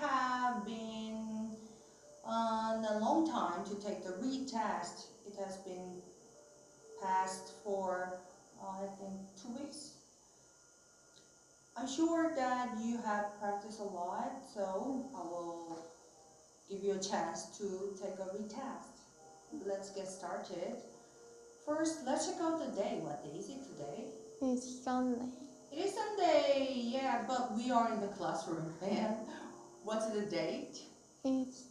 have been on a long time to take the retest. It has been passed for, uh, I think, two weeks. I'm sure that you have practiced a lot, so I will give you a chance to take a retest. Let's get started. First, let's check out the day. What day is it today? It's Sunday. It is Sunday, yeah, but we are in the classroom. And what's the date? It's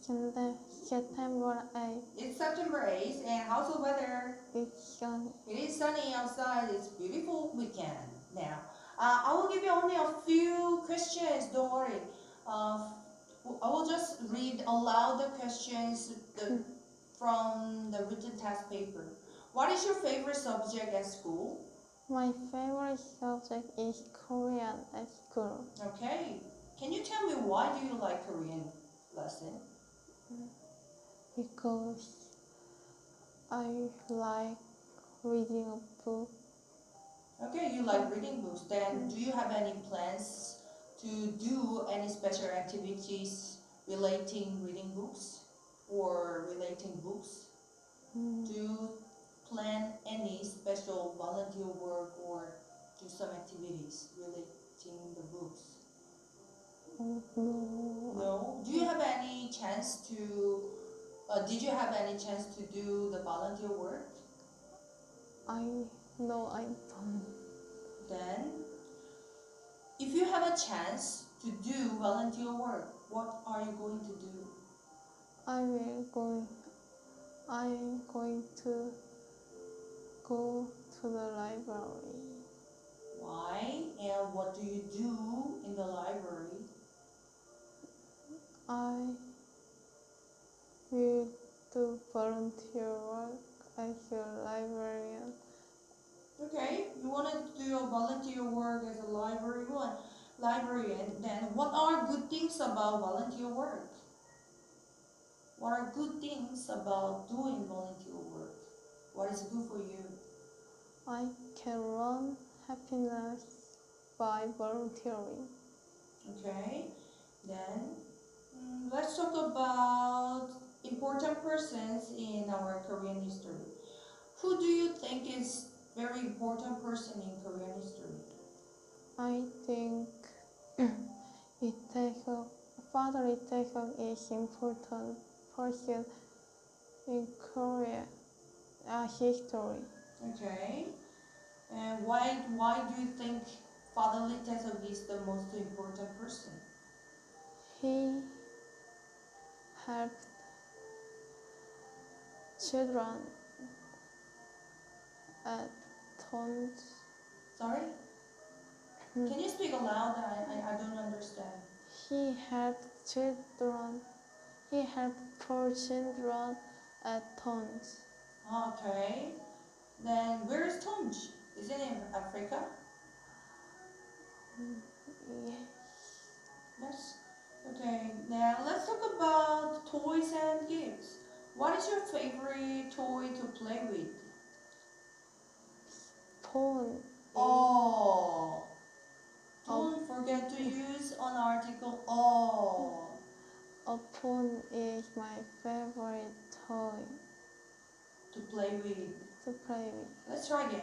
September 8th. It's September 8th, and how's the weather? It's sunny. It is sunny outside. It's beautiful weekend now. Uh, I will give you only a few questions. Don't worry. Uh, I will just read aloud the questions the, from the written test paper. What is your favorite subject at school? My favorite subject is Korean at school Okay. Can you tell me why do you like Korean lesson? because I like reading a book. Okay, you like reading books. Then, do you have any plans to do any special activities relating reading books or relating books? Mm, Do you plan any special volunteer work or do some activities relating the books? No, No. Do you have any chance to? Uh, did you have any chance to do the volunteer work? I know I don't. Then, if you have a chance to do volunteer work, what are you going to do? I will go. I'm going to go to the library. Why? And what do you do in the library? I will do volunteer work as a librarian. Okay, you want to do a volunteer work as a library one, librarian. Then, what are good things about volunteer work? What are good things about doing volunteer work? What is good for you? I can learn happiness by volunteering. Okay, then let's talk about important persons in our Korean history. Who do you think is very important person in Korean history? I think Itaewon, Father Itaewon is important person in Korea uh, history. Okay, and why why do you think Father Lee is the most important person? He helped children at towns. Sorry, Hmm. can you speak aloud? I, I, I don't understand. He helped children. He helped poor children at towns. Okay, then where is Tonj? Is it in Africa? Yeah. Yes. Okay, now let's talk about toys and gifts. What is your favorite toy to play with? Phone. Oh. oh. Don't forget to use an article oh. A phone is my favorite toy to play with. to play with. Let's try again.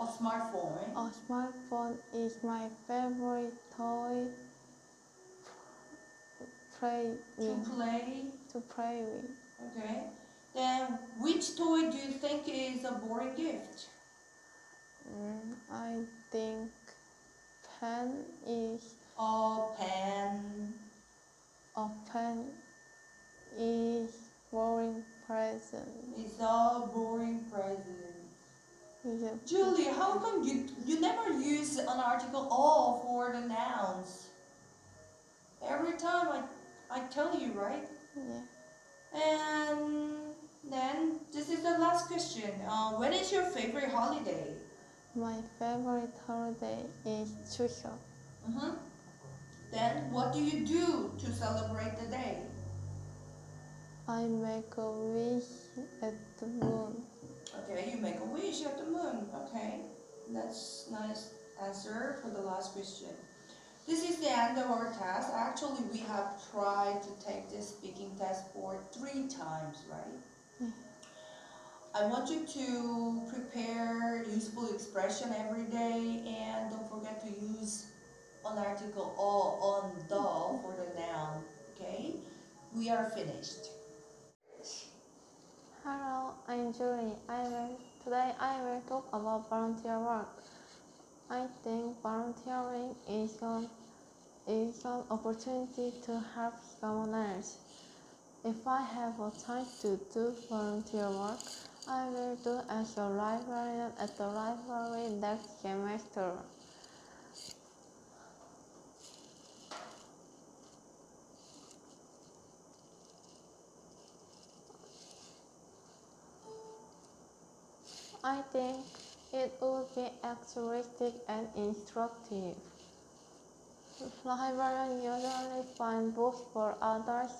A smartphone. A smartphone is my favorite toy to play To play. To play with. Okay. Then which toy do you think is a boring gift? Mm, I think pen is A pen. a pen is boring present. It's a boring present. Julie, how come you you never use an article all for the nouns? Every time I I tell you, right? Yeah. And then this is the last question. Uh, when is your favorite holiday? My favorite holiday is Chuseok. Mm-hmm. Then what do you do to celebrate the day? I make a wish at the moon. Okay, you make a wish at the moon. Okay, that's nice answer for the last question. This is the end of our test. Actually, we have tried to take this speaking test for three times, right? Yeah. I want you to prepare useful expression every day and don't forget to use an article all on the for the noun, okay? We are finished. Hello, I'm Julie. I will, today I will talk about volunteer work. I think volunteering is an, is an opportunity to help someone else. If I have a time to do volunteer work, I will do as a librarian at the library next semester. I think it would be altruistic and instructive. Librarians usually find books for others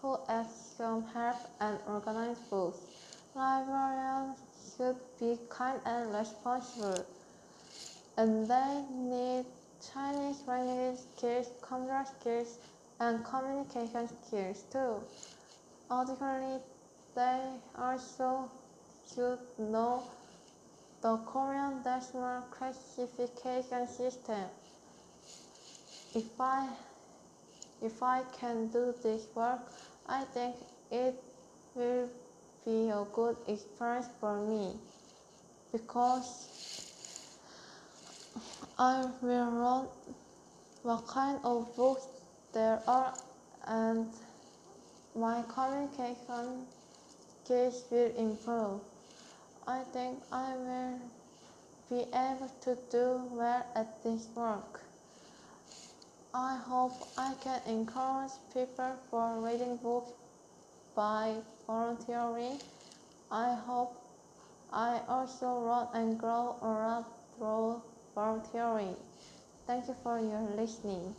who ask some help and organize books. Librarians should be kind and responsible. And they need Chinese language skills, computer skills, and communication skills too. Additionally, they also should know the Korean decimal classification system. If I if I can do this work, I think it will be a good experience for me because I will learn what kind of books there are and my communication skills will improve. I think I will be able to do well at this work. I hope I can encourage people for reading books by volunteering. I hope I also learn and grow a lot through volunteering. Thank you for your listening.